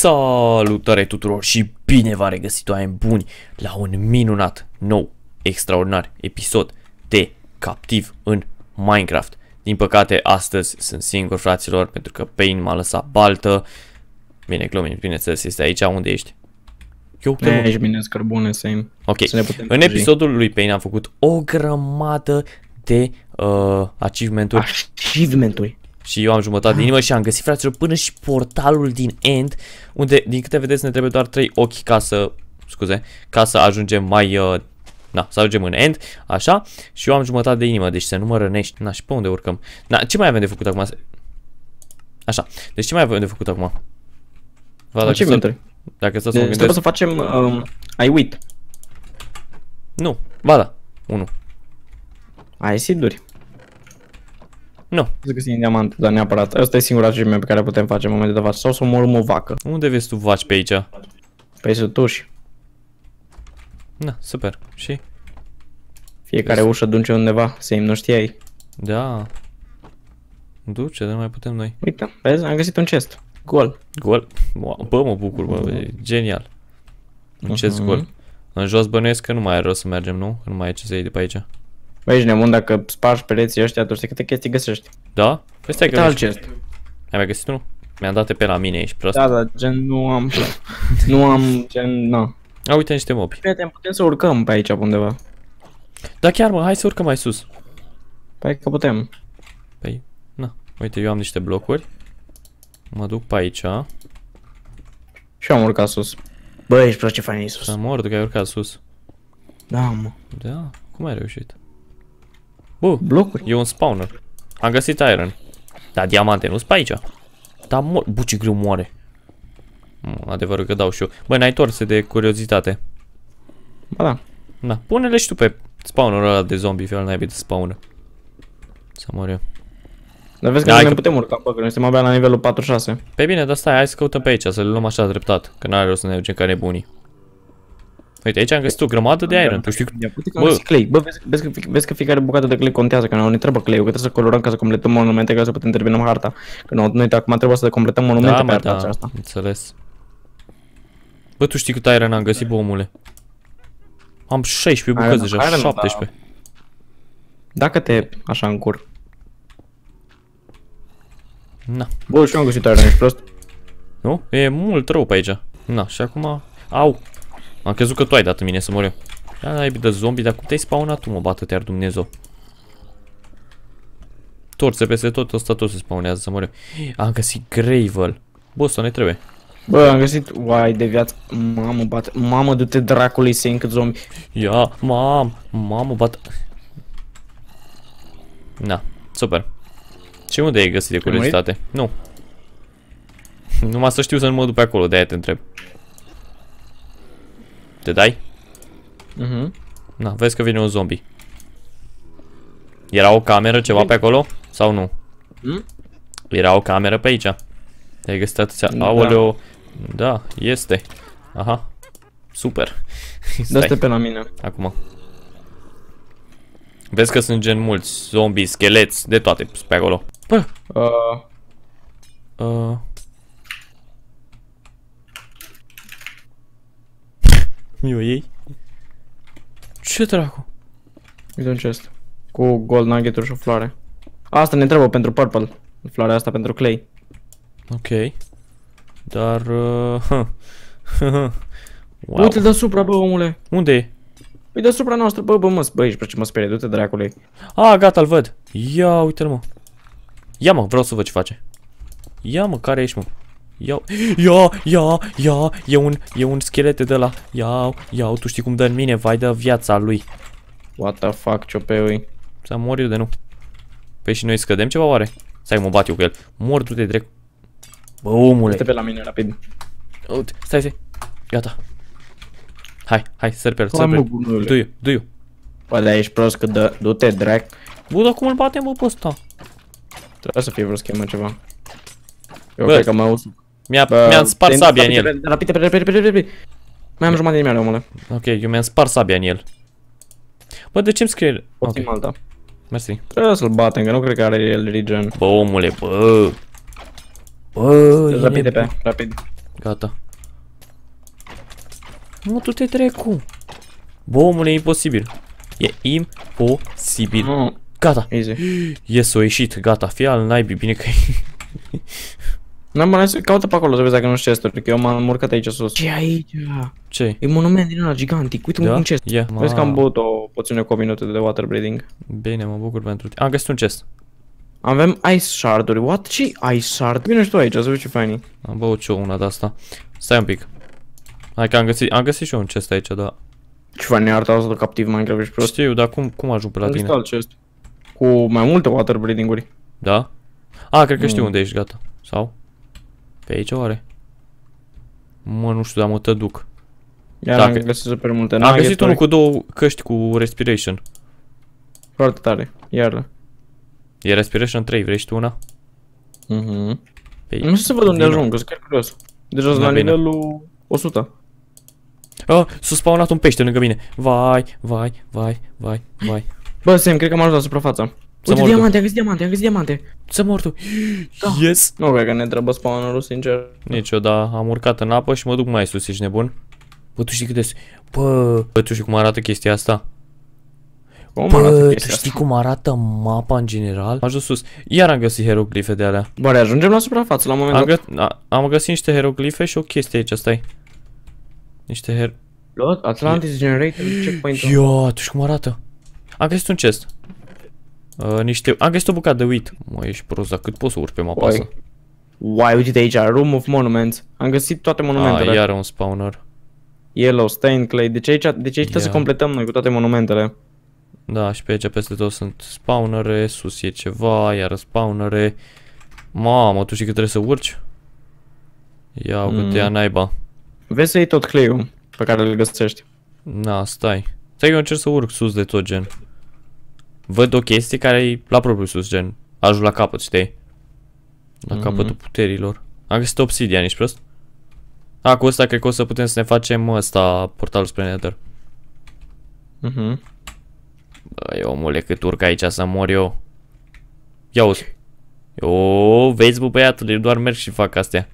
Salutare tuturor și bine v-a regăsit oameni buni la un minunat, nou, extraordinar episod de Captiv în Minecraft. Din păcate, astăzi sunt singur, fraților, pentru că Pain m-a lăsat baltă. Bine, glumim, bineînțeles, este aici. Unde ești? Eu te Aici bine, scărbune, same. Ok, în episodul lui Pain am făcut o grămadă de uh, achievement-uri. Achievement-uri și eu am jumătate de inimă și am găsit, fraților, până și portalul din End, unde, din câte vedeți, ne trebuie doar 3 ochi ca să, scuze, ca să ajungem mai, uh, na, să ajungem în End, așa, și eu am jumătate de inimă, deci să nu mă rănești, na, și pe unde urcăm? Na, ce mai avem de făcut acum? Așa, deci ce mai avem de făcut acum? Va, dacă să, dacă să deci, să să facem, um, I wait. Nu, ba da, 1. Ai siduri. Nu. Să găsim diamant, dar neapărat. Asta e singura achievement pe care putem face în momentul de față. Sau să omorâm o vacă. Unde vezi tu vaci pe aici? Pe sutuși. Na, super. Și? Fiecare ușă duce undeva, să nu știai. Da. Duce, dar nu mai putem noi. Uite, vezi, am găsit un chest. Gol. Gol? Bă, mă bucur, bă, e genial. Un chest uh mhm. -huh. gol. În jos bănuiesc că nu mai are rost să mergem, nu? Că nu mai e ce să iei de pe aici. Băi, ești nebun, dacă spargi pereții ăștia, atunci câte chestii găsești. Da? Păi stai că alt chest. Ai mai găsit unul? Mi-am dat pe la mine, ești prost. Da, da, gen nu am... nu am, gen, na. A, uite niște mobi. Prieten, putem să urcăm pe aici undeva. Da, chiar mă, hai să urcăm mai sus. Păi că putem. Păi, na, uite, eu am niște blocuri. Mă duc pe aici. Și am urcat sus. Băi, ești prost ce fain e sus. Să mor, că ai urcat sus. Da, mă. Da, cum ai reușit? Bă, blocuri. E un spawner. Am găsit iron. Da, diamante, nu-s pe aici. Da, mor. Bu, ce greu moare. Adevărul că dau și eu. Bă, n-ai torse de curiozitate. Ba da. Da, pune-le și tu pe spawnerul ăla de zombie, fel n-ai de spawnă. Să mor eu. Dar vezi că da, nu ne putem urca, bă, că noi suntem abia la nivelul 46. Pe bine, dar stai, hai să căutăm pe aici, să le luăm așa treptat, că n-are rost să ne ducem ca nebunii. Uite, aici am găsit o grămadă de iron, tu știi Bă, clay. Bă, vezi, vezi, că, vezi că fiecare bucată de clay contează, că noi ne trebuie clay că trebuie să colorăm ca să completăm monumente, ca să putem termina harta. Că noi, noi acum trebuie să completăm monumente da, pe harta da, aceasta. înțeles. Bă, tu știi cât iron am găsit, bă, omule? Am 16 bucăți deja, 17. Da. Dacă te așa în cur. Na. Bă, și eu am găsit iron, ești prost? Nu? E mult rău pe aici. Na, și acum... Au! Am crezut că tu ai dat în mine să mor eu. Da, da, de zombie, dar cum te-ai spawnat tu, mă, bată te-ar Dumnezeu. Torțe peste tot, ăsta tot se spawnează să mor eu. Am găsit Gravel. Bă, să ne trebuie. Bă, am găsit uai de viață. Mamă, bat. Mamă, du-te dracului să cât zombie. Ia, mam, mamă, bat. Na, super. Și unde ai găsit de curiozitate? Nu. Numai să știu să nu mă duc pe acolo, de-aia te întreb. Te dai? Mhm. Uh Na, vezi că vine un zombie. Era o cameră ceva pe acolo? Sau nu? Hmm? Era o cameră pe aici. Ai găsit atâția... Da. Aoleo. Da, este. Aha. Super. Dă-te pe la mine. Acum. Vezi că sunt gen mulți zombi, scheleți, de toate pe acolo. Bă. Uh. Uh. Mi-o iei? Ce dracu? Uite un chest. Cu gold nugget și o floare. Asta ne trebuie pentru purple. Floarea asta pentru clay. Ok. Dar... Uh, wow. Uite deasupra, bă, omule. Unde e? Păi deasupra noastră, bă, bă, mă, bă, ești ce mă sperie, du-te dracule. Ah, gata, îl văd. Ia, uite-l, mă. Ia, mă, vreau să văd ce face. Ia, mă, care ești, mă? Ia, ia, ia, ia, e un, e un schelet de la. Ia, ia, tu știi cum dă în mine, vai de viața lui. What the fuck, ciopeui? Să mor eu de nu. Păi și noi scădem ceva oare? Stai, mă bat eu cu el. Mor tu de drept. Bă, omule. Uite pe la mine, rapid. Uite, stai, stai. Gata. Hai, hai, sări pe el, sări pe el. Du-i, du-i. Bă, dar ești prost că dă, du-te, drag. Bă, dar cum îl batem, bă, pe ăsta? Trebuie să fie vreo schemă ceva. Eu Bă, cred că mă usuc. Mi-a mi spart sabia în el. Rapide, rapide, rapide, rapide. Mai am jumătate de mea, omule. Ok, eu mi-am spart sabia în el. Bă, de ce-mi scrie? Ok. alta. Mersi. Trebuie să-l batem, că nu cred că are el regen. Bă, omule, bă. Bă, Rapide pe, rapid. Gata. Nu, tu te trecu. Bă, omule, e imposibil. E imposibil. Nu, Gata. easy. Yes, o ieșit. Gata, fie al naibii. Bine că N-am mai caută pe acolo să vezi dacă nu știu chesturi, că eu m-am urcat aici sus. Ce e aici? ce E monument din ăla gigantic, uite Da? un chest. Ia. Vezi că am Ma. băut o poțiune cu o minută de water breathing. Bine, mă bucur pentru tine. Am găsit un chest. Avem ice shard-uri. What? ce ice shard? Vino și tu aici, să vezi ce fain Am băut și eu una de asta. Stai un pic. Hai că am găsit, am găsit și eu un chest aici, da. Ce fain e arta asta de captiv Minecraft ești prost. Știu, dar cum, cum ajung pe la Am tine? găsit alt chest. Cu mai multe water breathing-uri. Da? A, cred că știu Mm. unde ești, gata. Sau? Pe aici oare? Mă, nu știu, dar mă te duc. Iar Dacă- am găsit super multe Am găsit nugget-uri. unul cu două căști cu respiration. Foarte tare. Iar. E respiration 3, vrei și tu una? Mhm. Pe Nu știu să văd unde Vino. ajung, că sunt chiar curios. Deja sunt Da, la bine. nivelul 100. Oh, s-a spawnat un pește lângă mine. Vai, vai, vai, vai, vai. Bă, Sam, cred că am ajuns la suprafață. Să Uite mor tu. diamante, am găsit diamante, am găsit diamante. Să mor tu. Da. Yes! Nu cred că ne trebuie spawnerul, sincer. Nici eu, dar am urcat în apă și mă duc mai sus, ești nebun? Bă, tu știi cât de... Bă, bă, tu știi cum arată chestia asta? Cum arată Bă, tu chestia știi asta? cum arată mapa în general? Am ajuns sus. Iar am găsit hieroglife de alea. Bă, ajungem la suprafață la un moment Am, dat. gă a, am găsit niște hieroglife și o chestie aici, stai. Niște her... Lot, Atlantis Generator Checkpoint. Ia, tu știi cum arată? Am găsit un chest. Uh, niște... Am găsit o bucată de wheat. Mă, ești prost, dar cât poți să urci pe mapa asta? Uai, uite aici, Room of Monuments. Am găsit toate Ah, monumentele. iar un spawner. Yellow, Stain, Clay. Deci aici, deci aici trebuie să Ia. completăm noi cu toate monumentele. Da, și pe aici peste tot sunt spawnere, sus e ceva, iar spawnere. Mamă, tu știi că trebuie să urci? Ia, mm. cât ia naiba. Vezi să iei tot clay-ul pe care îl găsești. Na, stai. Stai că eu încerc să urc sus de tot, gen. Văd o chestie care e la propriu sus, gen. Ajung la capăt, știi? La Mhm. capătul puterilor. Am găsit obsidian, ești prost? A, cu ăsta cred că o să putem să ne facem ăsta, portalul spre Nether. Mhm. Băi, omule, cât urc aici să mor eu. Ia uzi. Eu, vezi, bă, băiatule, eu doar merg și fac astea.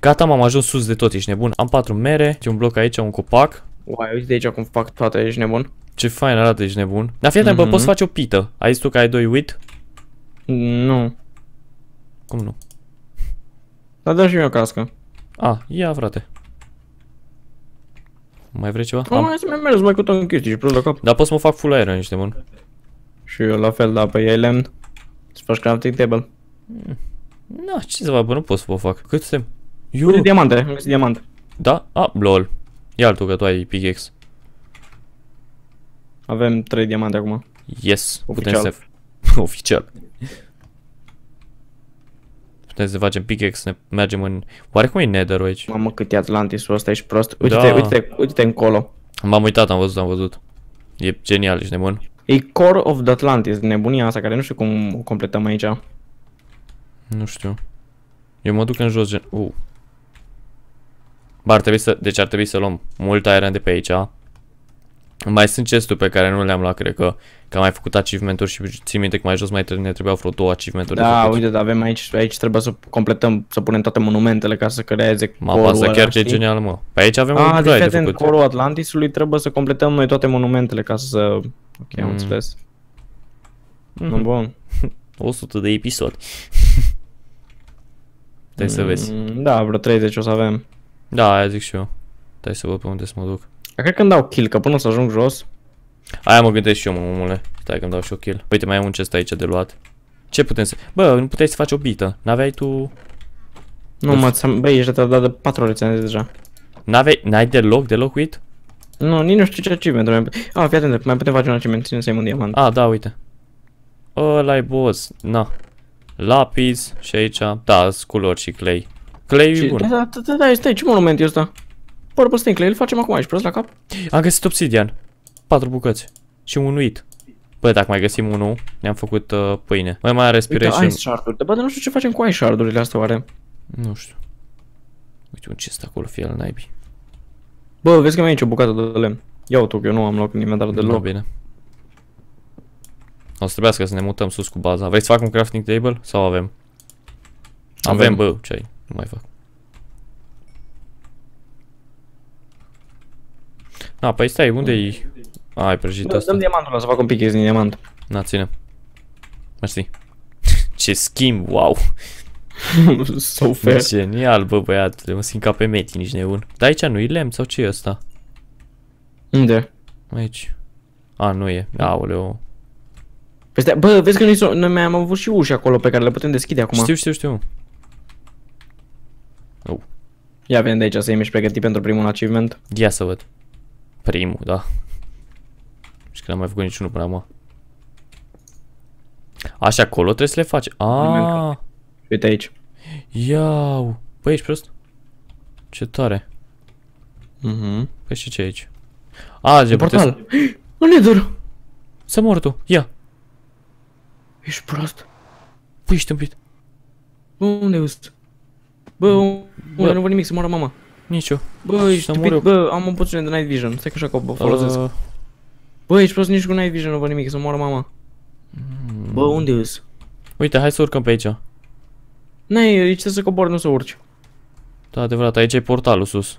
Gata, m-am ajuns sus de tot, ești nebun. Am patru mere, un bloc aici, un copac. Uai, uite de aici cum fac toate, ești nebun? Ce fain arată, ești nebun. Dar fii atent, bă, Mhm. poți face o pită. Ai zis tu că ai doi wheat? Nu. Cum nu? Dar dă și mie o cască. A, ia, frate. Mai vrei ceva? Am. Am. Hai să mai mers mai cu tot în chestii și prost la cap. Dar pot să mă fac full iron, ești nebun. Și eu la fel, da, pe ei lemn. Să faci crafting table. Na, ce să fac, bă, nu pot să vă fac. Cât suntem? Uite Eu, diamante, am găsit diamant. da? A, lol. Ia tu că tu ai pickaxe. Avem 3 diamante acum. Yes, putem Oficial. să... Oficial. Putem să facem pickaxe, ne mergem în... Oare cum e nether aici? Mamă, cât e Atlantisul ăsta, ești prost. Uite-te, Da. uite-te, uite-te încolo. M-am uitat, am văzut, am văzut. E genial, ești nebun. E Core of the Atlantis, nebunia asta, care nu știu cum o completăm aici. Nu știu. Eu mă duc în jos, gen... Uh. Ba, ar trebui să... Deci ar trebui să luăm mult iron de pe aici. Mai sunt chesturi pe care nu le-am luat, cred că, că am mai făcut achievement-uri și țin minte că mai jos mai tre- ne trebuiau vreo două achievement-uri de Da, făcut. uite, da, avem aici, aici trebuie să completăm, să punem toate monumentele ca să creeze Mapa core-ul asta ăla, chiar că e știi? genial, mă. Pe aici avem Ah, un deci drag fii de atent, făcut. corul Atlantisului trebuie să completăm noi toate monumentele ca să... Ok, am Mm. înțeles. Mhm. Mm. Bun. 100 de episodi. Stai să vezi. Mm, Da, vreo 30 o să avem. Da, aia zic și eu. Stai să văd pe unde să mă duc. Dar cred că îmi dau kill, că până să ajung jos... Aia mă gândesc și eu, mă, omule. Stai că-mi dau și o kill. Uite, mai am un chest aici de luat. Ce putem să... Bă, nu puteai să faci o bită. N-aveai tu... Nu, Deci- mă, ți-am- băi, ești dat de 4 ore ți-am zis deja. N-aveai... N-ai deloc, deloc uit? Nu, nici nu știu ce achievement mai... Ah, fii atent, mai putem face un achievement, ține să iei un diamant. A, da, uite. ăla e boss. Na. Lapis și aici... Da, sunt culori și clay. Clay e Și- bun. Da, da, da, da, stai, ce monument e ăsta? Purple Stain Clay, îl facem acum aici, prost la cap? Am găsit obsidian. Patru bucăți. Și un uit. Bă, dacă mai găsim unul, ne-am făcut uh, pâine. Mai mai are Uite, respiration. ice shard-uri. Bă, dar nu știu ce facem cu ice shard-urile astea, oare? Nu știu. Uite un chest acolo, fie al naibii. Bă, vezi că mai e aici o bucată de lemn. Ia tu, că eu nu am loc în inventar Da, deloc. bine. O să trebuiască să ne mutăm sus cu baza. Vrei să fac un crafting table? Sau avem? Avem, Avem. bă, ce ai? Nu mai fac. Na, păi stai, unde-i? Ai prăjit Dă- asta. Dăm diamantul ăla să fac un pic din diamant. Na, ține. Mersi. Ce schimb, wow. so fair. Genial, bă, băiatule, mă simt ca pe meti, nici nebun. Dar aici nu e lemn sau ce e ăsta? Unde? Aici. A, nu e. Aoleu. Păi stai, bă, vezi că noi, so- noi mai am avut și uși acolo pe care le putem deschide acum. Știu, știu, știu. Ia vine de aici să ești pregătit pentru primul achievement. Ia să văd. Primul, da. Și că n-am mai făcut niciunul până acum. Așa, acolo trebuie să le faci. Ah, Uite aici. iau. Băi, ești prost? Ce tare. Mhm. Păi și ce e aici? A, ce puteți să... Portal. Un nether. Să mor tu. Ia. Ești prost. Păi, ești tâmpit. Bă, unde ești? Bă, unde nu văd nimic să moară mama. Nici eu. Bă, ești Să mor stupid. eu. Bă, am o poțiune de night vision. Stai că așa că o folosesc. Uh, Bă, ești prost nici cu night vision, nu văd nimic, să moară mama. Bă, unde ești? uite, hai să urcăm pe aici. N-ai, aici trebuie să cobori, nu să urci. Da, adevărat, aici e portalul sus.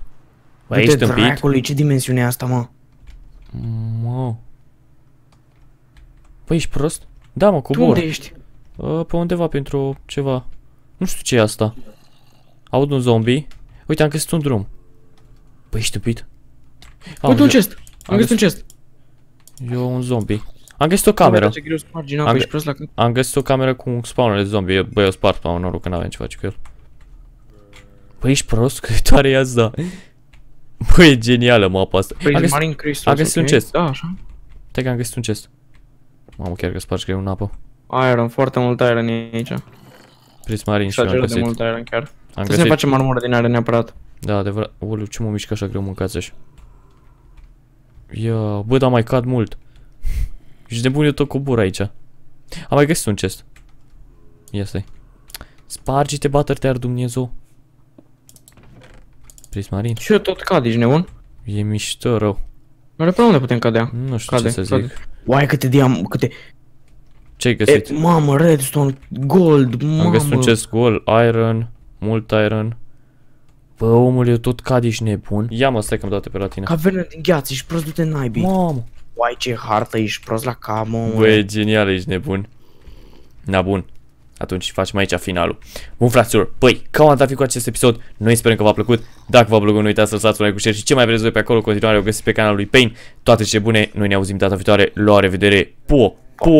Bă, Uite, ești tâmpit? dracului, ce dimensiune e asta, mă? Mă. Păi, ești prost? Da, mă, Tu cobor. unde ești? Uh, pe undeva pentru ceva. Nu știu ce e asta. Aud un zombie. Uite, am găsit un drum. Păi, ești stupid? Uite un chest. Am găsit un chest. Eu un zombie. Am găsit o cameră. Ce greu spargi în Am apă, gă- ești prost la cap. Am găsit o cameră cu un spawner de zombie. Băi, eu spart spawnerul că n-aveam ce face cu el. Păi, ești prost? Cât de tare e asta? Băi, e genială mapa asta. Păi, am găsit, Marine Crystals, am găsit un ok? chest. Da, așa. Stai că am găsit un chest. Mamă, chiar că spargi greu în apă. Iron, foarte mult iron e aici. Prismarin și eu am Exagerat de găsit. mult iron chiar. Am Trebuie să ne găsit. facem armură din are neapărat. Da, adevărat. Ulu, ce mă mișcă așa greu mâncați așa. Ia, bă, dar mai cad mult. Ești nebun, eu tot cobor aici. Am mai găsit un chest. Ia stai. Spargi-te, batăr-te, ar Dumnezeu. Prismarin. Și eu tot cad, ești nebun? E mișto rău. Oare pe unde putem cadea? Nu știu Cade, ce să cade. zic. Uai, câte diam... câte... Ce-ai E, găsit? mamă, redstone, gold, mamă. Am găsit un chest gol, iron, mult iron. Bă, omul, eu tot cad, ești nebun. Ia mă, stai că-mi dau pe la tine. Cavernă din gheață, ești prost, du-te naibii. Mamă. Uai, ce hartă, ești prost la cap, mă. Bă, e genial, ești nebun. Na, bun. Atunci facem aici finalul. Bun, fraților, păi, cam atât a fi cu acest episod. Noi sperăm că v-a plăcut. Dacă v-a plăcut, nu uitați să lăsați un like cu share și ce mai vreți voi pe acolo. Continuare o găsiți pe canalul lui Pain. Toate ce bune. Noi ne auzim data viitoare. La revedere. Po! Po!